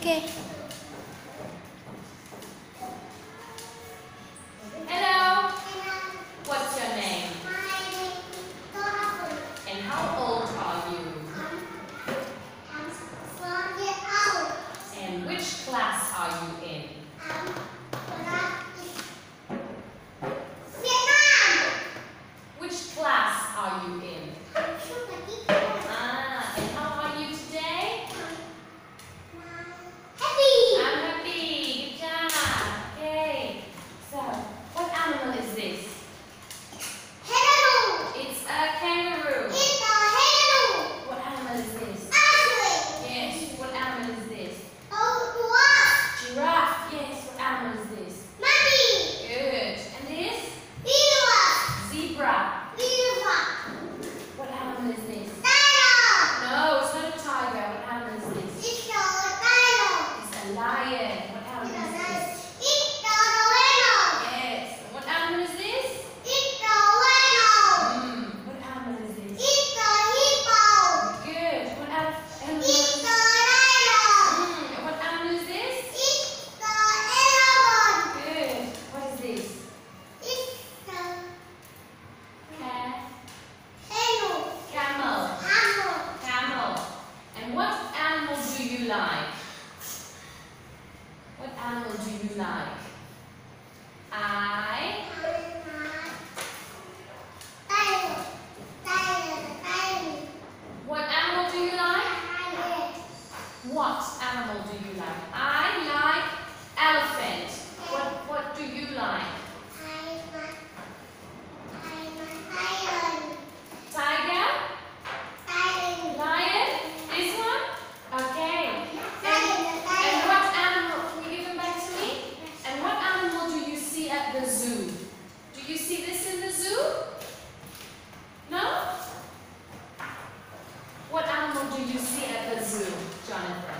Okay. like? What animal do you like? 是 Jonathan。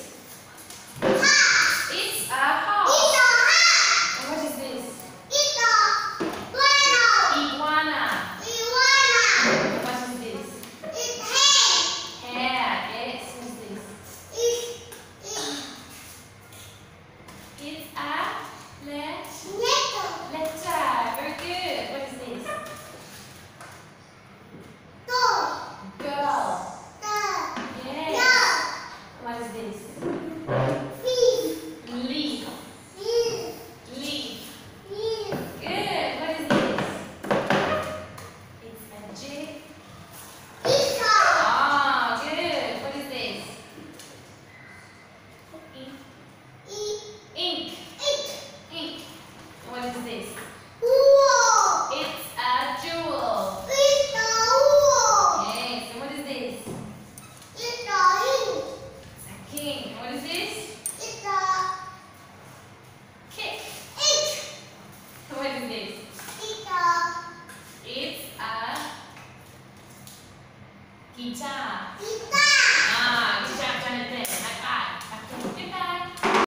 Guitar.